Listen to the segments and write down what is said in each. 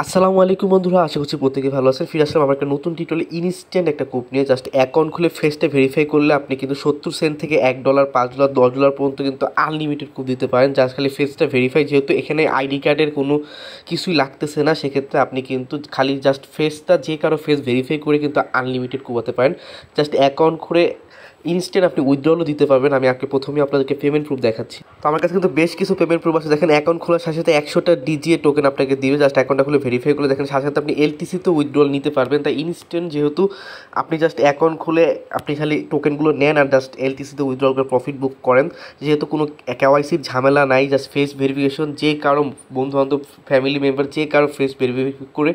আসসালামু আলাইকুম বন্ধুরা, আশা করছি প্রত্যেকে ভালো আছেন। ফিরে আসলাম আমার একটা নতুন টিউটোরিয়ালে ইনস্ট্যান্ট একটা কুপ নিয়ে। জাস্ট অ্যাকাউন্ট খুলে ফেসটা ভেরিফাই করলে আপনি কিন্তু সত্তর সেন্ট থেকে এক ডলার পাঁচ ডলার দশ ডলার পর্যন্ত কিন্তু আনলিমিটেড কুপ দিতে পারেন। জাস্ট খালি ফেসটা ভেরিফাই যেহেতু এখানে আইডি কার্ডের কোনো কিছুই লাগতেছে না, সেক্ষেত্রে আপনি কিন্তু খালি জাস্ট ফেসটা যে কারও ফেস ভেরিফাই করে কিন্তু আনলিমিটেড কুপাতে পারেন। জাস্ট অ্যাকাউন্ট করে ইনস্ট্যান্ট আপনি উইথড্রলও দিতে পারবেন। আমি আজকে প্রথমে আপনাদেরকে পেমেন্ট প্রুফ দেখাচ্ছি। তো আমার কাছে কিন্তু বেশ কিছু পেমেন্ট প্রুফ আছে। দেখেন অ্যাকাউন্ট খোলার সাথে সাথে একশোটা ডিজিএ টোকেন আপনাকে দিবে। জাস্ট অ্যাকাউন্টটা খুলে ভেরিফাই করে দেখেন, সাথে সাথে আপনি এলটিসিতে উইথড্রল নিতে পারবেন। তাই ইনস্ট্যান্ট যেহেতু আপনি জাস্ট অ্যাকাউন্ট খুলে আপনি খালি টোকেনগুলো নেন আর জাস্ট এলটিসিতে উইথড্রল করে প্রফিট বুক করেন। যেহেতু কোনো কেওয়াইসির ঝামেলা নাই জাস্ট ফেস ভেরিফিকেশন যে কারও বন্ধু বান্ধব ফ্যামিলি মেম্বার যে কারও ফেস ভেরিফাই করে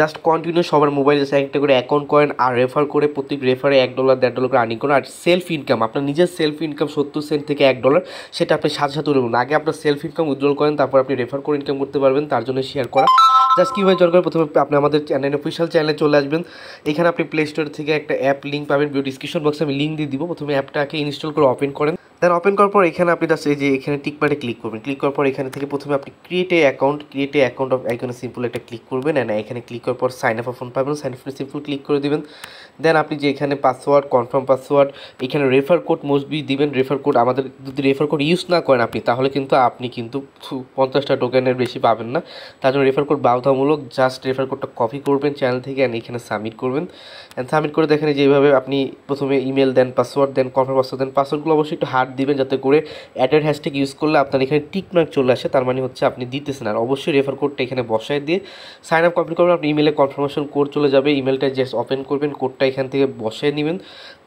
জাস্ট কন্টিনিউ সবার মোবাইলে জাস্ট একটা করে অ্যাকাউন্ট করেন আর রেফার করে প্রত্যেক রেফারে এক ডলার, দেড় ডলার করে আর্নিং করেন। আর সেলফ ইনকাম, আপনার নিজের সেলফ ইনকাম সত্তর সেন্ট থেকে এক ডলার, সেটা আপনি সাথে সাথে উঠবেন আগে আপনার সেলফ ইনকাম উইথড্রল করেন, তারপর আপনি রেফার করে ইনকাম করতে পারবেন, তার জন্য শেয়ার করা। জাস্ট কীভাবে জয়েন করেন প্রথমে আপনি আমাদের চ্যানেল অফিসিয়াল চ্যানেলে চলে আসবেন। এখানে আপনি প্লে স্টোর থেকে একটা অ্যাপ লিঙ্ক পাবেন ডিসক্রিপশন বক্সে আমি লিঙ্ক দিয়ে দিব। প্রথমে অ্যাপটাকে ইনস্টল করে ওপেন করেন। দেন ওপেন করার পর এখানে আপনি জাস্ট এই যে এখানে টিক মারে ক্লিক করবেন। ক্লিক করার পর এখানে থেকে প্রথমে আপনি create a account create a account of এখানে সিম্পল একটা ক্লিক করবেন অ্যান্ড এখানে ক্লিক করার পর সাইন আপ ফোন পাবেন। সাইন আপ সিম্পল ক্লিক করে দিবেন। দেন আপনি যে এখানে পাসওয়ার্ড কনফার্ম পাসওয়ার্ড এখানে রেফার কোড মোস্টবি দিবেন রেফার কোড আমাদের যদি রেফার কোড ইউজ না করেন আপনি, তাহলে কিন্তু আপনি কিন্তু পঞ্চাশটা টোকেনের বেশি পাবেন না। তার জন্য রেফার কোড বাধ্যতামূলক জাস্ট রেফার কোডটা কপি করবেন চ্যানেল থেকে অ্যান্ড এখানে সাবমিট করবেন। অ্যান্ড সাবমিট করে দেখেন যেভাবে আপনি প্রথমে ইমেল দেন পাসওয়ার্ড দেন কনফার্ম পাসওয়ার্ড দেন পাসওয়ার্ডগুলো অবশ্যই একটু হার্ড দিবেন যাতে করে অ্যাডেড হ্যাশট্যাগ ইউজ করলে আপনার এখানে টিক মার্ক চলে আসে, তার মানে হচ্ছে আপনি দিতেছেন। আর অবশ্যই রেফার কোডটা এখানে বসায় দিয়ে সাইন আপ কমপ্লিট করবেন, আপনি ইমেলে কনফার্মেশন কোড চলে যাবে। ইমেলটা জাস্ট ওপেন করবেন কোডটা এখান থেকে বসায় নেবেন।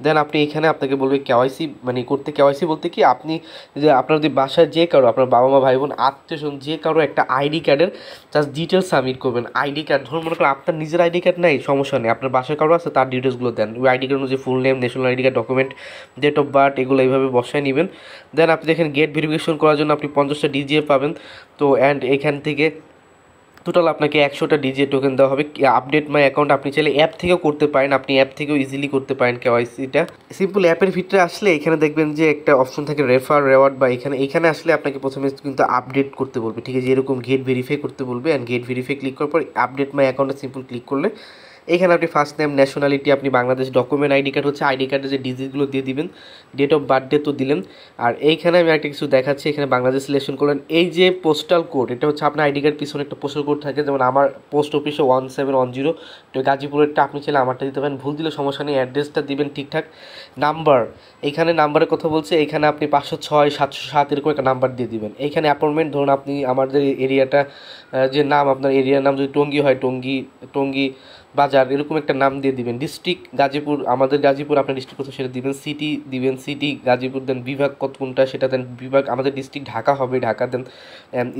দেন আপনি এখানে আপনাকে বলবে কেওয়াইসি মানে করতে কেওয়াইসি বলতে কি আপনি যে আপনার যদি বাসায় যে কারও, আপনার বাবা মা, ভাই বোন, আত্মীয় স্বজন যে কারও একটা আইডি কার্ডের জাস্ট ডিটেলস সাবমিট করবেন। আইডি কার্ড, ধরুন মনে করেন আপনার নিজের আইডি কার্ড নাই, সমস্যা নেই। আপনার বাসায় কারও আছে, তার ডিটেলসগুলো দেন। ওই আইডি কার্ড অনুযায়ী full name national ID card document date of birth এগুলো এইভাবে বসায় নেবেন। দেন আপনি দেখেন গেট ভেরিফিকেশন করার জন্য আপনি পঞ্চাশটা ডিজিএ পাবেন। তো অ্যান্ড এখান থেকে টোটাল আপনাকে একশোটা ডিজিট টোকেন দেওয়া হবে। আপডেট মাই অ্যাকাউন্ট আপনি চাইলে অ্যাপ থেকেও করতে পারেন, আপনি অ্যাপ থেকেও ইজিলি করতে পারেন কেওয়াইসিটা সিম্পল অ্যাপের ভিতরে আসলে এখানে দেখবেন যে একটা অপশন থাকে রেফার রেওয়ার্ড বা এখানে এখানে আসলে আপনাকে প্রথমে কিন্তু আপডেট করতে বলবে। ঠিক আছে, এরকম গেট ভেরিফাই করতে বলবে অ্যান্ড গেট ভেরিফাই ক্লিক করার পর আপডেট মাই অ্যাকাউন্টে সিম্পল ক্লিক করলে এখানে আপনি ফার্স্ট নেম ন্যাশনালিটি আপনি বাংলাদেশ ডকুমেন্ট আইডি কার্ড হচ্ছে আইডি কার্ডে যে ডিজিটগুলো দিয়ে দিবেন ডেট অফ বার্থডে তো দিলেন। আর এইখানে আমি একটা কিছু দেখাচ্ছি, এখানে বাংলাদেশ সিলেকশন করলেন। এই যে পোস্টাল কোড এটা হচ্ছে আপনার আইডি কার্ড পিছনে একটা পোস্টাল কোড থাকে, যেমন আমার পোস্ট অফিসে ওয়ান সেভেন ওয়ান জিরো তো গাজীপুরেরটা আপনি চাইলে আমারটা দিতে পারেন। ভুল দিলে সমস্যা নেই অ্যাড্রেসটা দিবেন ঠিকঠাক। নাম্বার এখানে নাম্বারের কথা বলছে, এখানে আপনি পাঁচশো ছয়, সাতশো সাত এরকম একটা নাম্বার দিয়ে দিবেন। এইখানে অ্যাপয়েন্টমেন্ট ধরুন আপনি আমাদের এরিয়াটা যে নাম, আপনার এরিয়ার নাম যদি টঙ্গি হয়, টঙ্গি টঙ্গি বাজার, এরকম একটা নাম দিয়ে দিবেন। ডিস্ট্রিক্ট গাজীপুর, আমাদের গাজীপুর আপনার ডিস্ট্রিক্ট কোথাও সেটা দিবেন। সিটি দিবেন সিটি গাজীপুর দেন বিভাগ কত কোনটা সেটা দেন বিভাগ, আমাদের ডিস্ট্রিক্ট ঢাকা হবে, ঢাকা দেন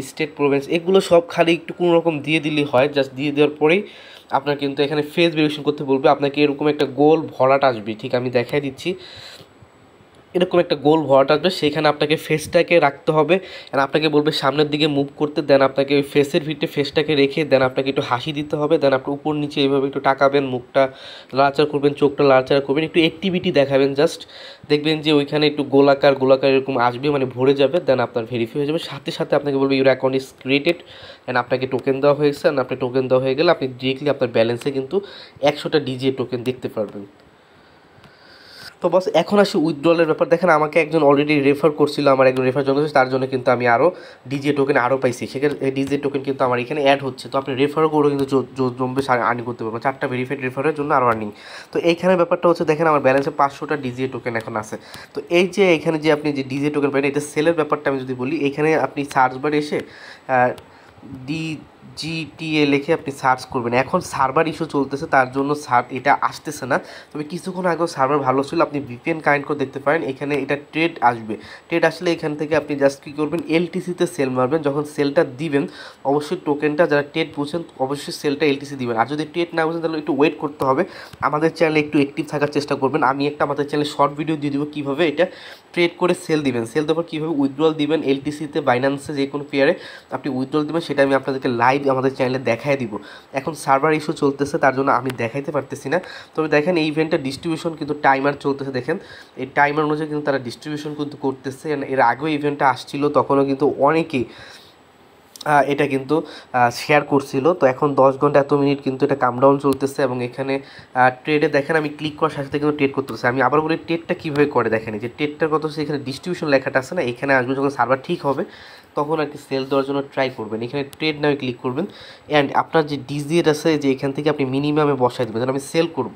স্টেট প্রভিন্স এগুলো সব খালি একটু কোনো রকম দিয়ে দিলেই হয় জাস্ট দিয়ে দেওয়ার পরেই আপনার কিন্তু এখানে ফেস ভেরিয়েশন করতে বলবে। আপনাকে এরকম একটা গোল ভরাট আসবে, ঠিক আমি দেখাই দিচ্ছি। এরকম একটা গোল ভরাট আসবে। সেখানে আপনাকে ফেসটাকে রাখতে হবে আর আপনাকে বলবে সামনের দিকে মুভ করতে দেন আপনাকে ওই ফেসের ভিতরে ফেসটাকে রেখে দেন আপনাকে একটু হাসি দিতে হবে দেন আপনি উপর নিচে এইভাবে একটু টাকাবেন মুখটা লাড়াচাড়া করবেন, চোখটা লাড়াচাড়া করবেন, একটু অ্যাক্টিভিটি দেখাবেন জাস্ট দেখবেন যে ওইখানে একটু গোলাকার গোলাকার এরকম আসবে মানে ভরে যাবে দেন আপনার ভেরিফাই হয়ে যাবে। সাথে সাথে আপনাকে বলবে your account is created and আপনাকে টোকেন দেওয়া হয়েছে অ্যান্ড আপনি টোকেন দেওয়া হয়ে গেলে আপনি ডিরেক্টলি আপনার ব্যালেন্সে কিন্তু একশোটা ডিজিএ টোকেন দেখতে পারবেন। তো বস এখন আসি উইথড্রলের ব্যাপার। দেখেন, আমাকে একজন অলরেডি রেফার করছিল, আমার একজন রেফার জন্য তার জন্য কিন্তু আমি আরও ডিজে টোকেন আরও পাইছি। সেখানে ডিজে টোকেন কিন্তু আমার এখানে অ্যাড হচ্ছে। তো আপনি রেফারও করেও কিন্তু জমবে আর্নিং করতে পারবেন। চারটা ভেরিফাইড রেফারের জন্য আরও আর্নিং তো এইখানে ব্যাপারটা হচ্ছে, দেখেন, আমার ব্যালেন্সে পাঁচশোটা ডিজে টোকেন এখন আছে। তো এই যে এখানে যে আপনি যে ডিজে টোকেন পাবেন এটা সেলের ব্যাপারটা আমি যদি বলি, এখানে আপনি সার্চ বারে এসে ডি জিটিএ লিখে আপনি সার্চ করবেন। এখন সার্ভার ইস্যু চলতেছে, তার জন্য সার এটা আসতেছে না। তবে কিছুক্ষণ আগেও সার্ভার ভালো ছিল, আপনি ভিপিএন কানেক্ট করে দেখতে পারেন, এখানে এটা ট্রেড আসবে। ট্রেড আসলে এখান থেকে আপনি জাস্ট কী করবেন এলটিসিতে সেল মারবেন। যখন সেলটা দিবেন, অবশ্যই টোকেনটা যারা ট্রেড বুঝছেন অবশ্যই সেলটা এলটিসি দিবেন। আর যদি ট্রেড না বুঝেন তাহলে একটু ওয়েট করতে হবে। আমাদের চ্যানেলে একটু অ্যাক্টিভ থাকার চেষ্টা করবেন। আমি একটা আমাদের চ্যানেলে শর্ট ভিডিও দিয়ে দেবো, কীভাবে এটা ট্রেড করে সেল দিবেন। সেল দেওয়ার কীভাবে উইথড্রল দিবেন এলটিসিতে বাইন্যান্সে যে কোনো পেয়ারে আপনি উইথড্রল দিবেন, সেটা আমি আপনাদেরকে লাইভ আমাদের চ্যানেলে দেখাই দিব। এখন সার্ভার ইস্যু চলতেছে, তার জন্য আমি দেখাইতে পারতেছি না। তবে দেখেন, এই ইভেন্টটা ডিস্ট্রিবিউশন কিন্তু টাইমার চলতেছে, দেখেন। এই টাইমার অনুযায়ী কিন্তু তারা ডিস্ট্রিবিউশন কিন্তু করতেছে। এর আগেও ইভেন্টটা আসছিল, তখনও কিন্তু অনেকেই এটা কিন্তু শেয়ার করছিল। তো এখন দশ ঘণ্টা এত মিনিট কিন্তু এটা কামডাউন চলতেছে এবং এখানে ট্রেডে দেখেন আমি ক্লিক করার সাথে সাথে কিন্তু ট্রেড করতেছে। আমি আবার বলি ট্রেডটা কীভাবে করে দেখেন? যে ট্রেডটার হচ্ছে এখানে ডিস্ট্রিবিউশন লেখাটা আছে না? এখানে আসবে যখন সার্ভার ঠিক হবে, তখন আর কি সেল দেওয়ার জন্য ট্রাই করবেন। এখানে ট্রেড নামে ক্লিক করবেন। অ্যান্ড আপনার যে ডিজিট আছে, যে এখান থেকে আপনি মিনিমামে বসাই দেবেন। আমি সেল করব।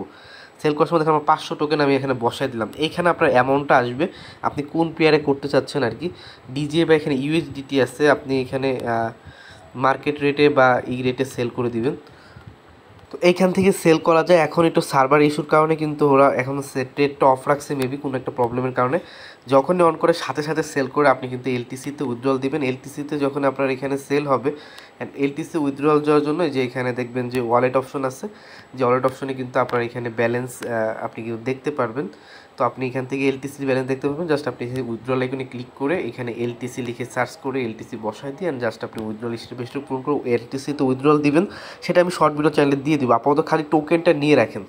সেল করার সময় দেখেন আমার পাঁচশো টোকেন আমি এখানে বসাই দিলাম। এইখানে আপনার অ্যামাউন্টটা আসবে, আপনি কোন পেয়ারে করতে চাচ্ছেন আর কি? ডিজিএ বা এখানে ইউএসডিটি আছে, আপনি এখানে মার্কেট রেটে বা ই রেটে সেল করে দিবেন। তো এইখান থেকে সেল করা যায়। এখন একটু সার্ভার ইস্যুর কারণে কিন্তু ওরা এখন সেটে অফ রাখছে মেবি কোনো একটা প্রবলেমের কারণে। যখনই অন করে, সাথে সাথে সেল করে আপনি কিন্তু এলটিসিতে উইথড্রল দিবেন। এলটিসিতে যখন আপনার এখানে সেল হবে অ্যান্ড এলটিসি উইথড্রল যাওয়ার জন্য যে এখানে দেখবেন যে ওয়ালেট অপশন আছে, যে ওয়ালেট অপশনে কিন্তু আপনার এখানে ব্যালেন্স আপনি কিন্তু দেখতে পারবেন। তো আপনি এখান থেকে এলটিসির ব্যালেন্স দেখতে পাবেন জাস্ট আপনি উইথড্রল আইকনে ক্লিক করে এখানে এলটিসি লিখে সার্চ করে এলটিসি বসায় দিয়ে অ্যান্ড জাস্ট আপনি উইথড্রল বেস্ট পূরণ করে এলটিসিতে উইথড্রল দিবেন। সেটা আমি শর্ট ভিডিও চ্যানেলে দিয়ে দিব। আপাতত খালি টোকেনটা নিয়ে রাখেন।